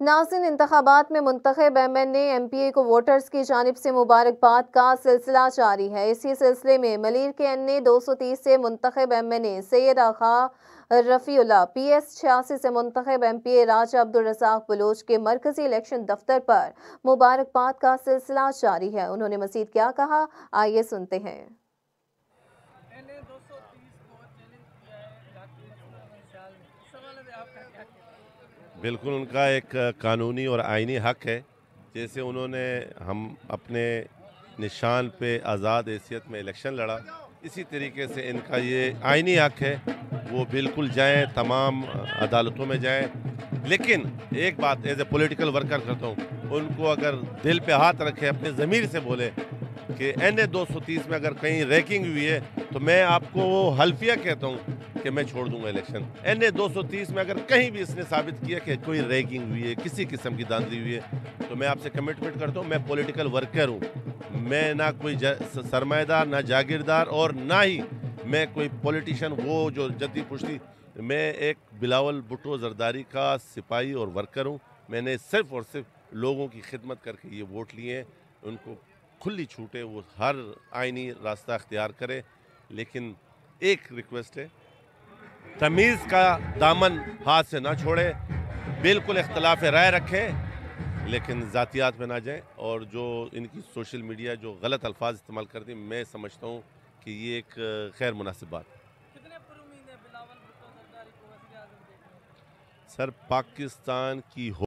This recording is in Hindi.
नाजिन इंतबात में मुंतब M N M P A को वोटर्स की जानब से मुबारकबाद का सिलसिला जारी है। इसी सिलसिले में मलिर के एन ए दो सौ तीस से मुंतब एम एन ए सैद आखा रफ़ीला पी एस छियासी से मुंतब M P A, Raja Abdul Razzaq Baloch के मरकजी इलेक्शन दफ्तर पर मुबारकबाद का सिलसिला जारी है। उन्होंने मजीद क्या कहा? आइए सुनते हैं? बिल्कुल उनका एक कानूनी और आइनी हक है। जैसे उन्होंने हम अपने निशान पे आज़ाद हैसियत में इलेक्शन लड़ा, इसी तरीके से इनका ये आइनी हक है। वो बिल्कुल जाएँ, तमाम अदालतों में जाएँ। लेकिन एक बात एज ए पॉलिटिकल वर्कर करता हूँ, उनको अगर दिल पे हाथ रखे, अपने ज़मीर से बोले कि एन ए में अगर कहीं रैकिंग हुई है तो मैं आपको वो हल्फिया कहता हूँ कि मैं छोड़ दूँगा इलेक्शन। एन ए में अगर कहीं भी इसने साबित किया कि कोई रैगिंग हुई है, किसी किस्म की दांधली हुई है तो मैं आपसे कमिटमेंट करता हूँ, मैं पॉलिटिकल वर्कर हूँ। मैं ना कोई सरमाएदार, ना जागीरदार और ना ही मैं कोई पॉलिटिशियन वो जो जद्दी पुश्ती। मैं एक बिलावल भुट्टो जरदारी का सिपाही और वर्कर हूँ। मैंने सिर्फ़ और सिर्फ़ लोगों की खिदमत करके ये वोट लिए हैं। उनको खुली छूटे, वो हर आइनी रास्ता अख्तियार करें। लेकिन एक रिक्वेस्ट है तमीज़ का दामन हाथ से ना छोड़े बिल्कुल इख्तलाफ राय रखें लेकिन ज़ातियात में ना जाएँ। और जो इनकी सोशल मीडिया जो गलत अल्फाज इस्तेमाल करती मैं समझता हूँ कि ये एक खैर मुनासिब बात सर पाकिस्तान की